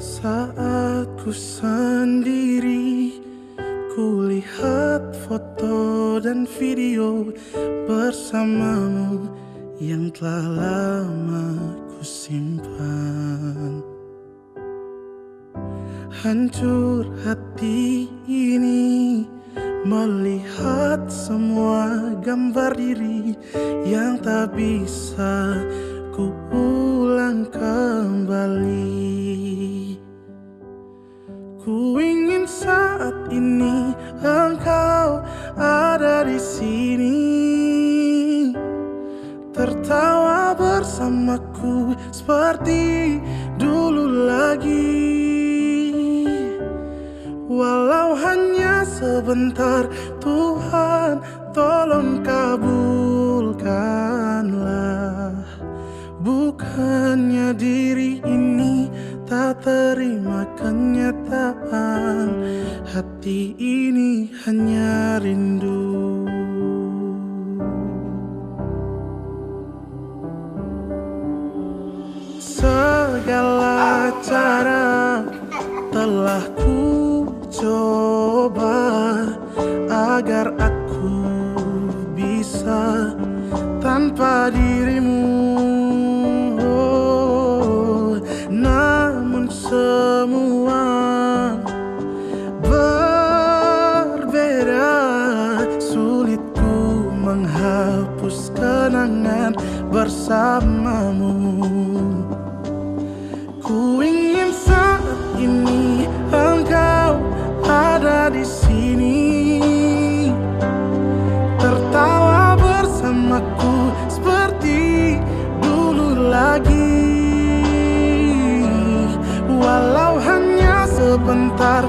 Saat ku sendiri Kulihat foto dan video bersamamu Yang telah lama ku simpan. Hancur hati ini Melihat semua gambar diri Yang tak bisa ku ulang kembali saat ini engkau ada di sini. Tertawa bersamaku seperti dulu lagi. Walau hanya sebentar Tuhan tolong kabulkanlah Hati ini hanya rindu. Segala cara telah ku kenangan bersamamu. Ku ingin saat ini engkau ada di sini Tertawa bersamaku seperti dulu lagi Walau hanya sebentar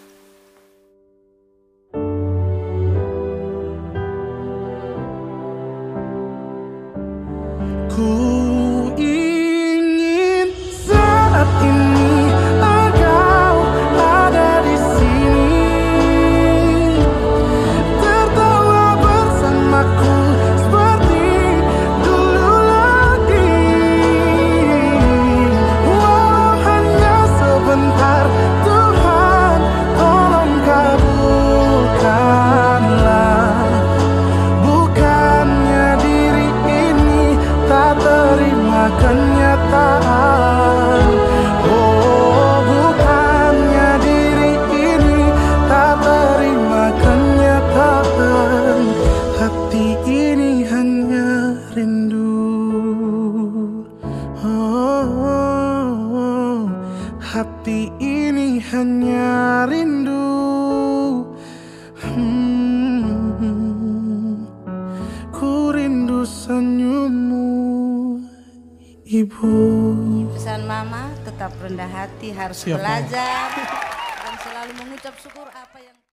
Ku kenyataan. Oh bukannya diri ini tak terima kenyataan. Hati ini hanya rindu. Oh, Hati ini hanya ibu. Pesan mama tetap rendah hati, harus Siap, Mama. belajar dan selalu mengucap syukur apa yang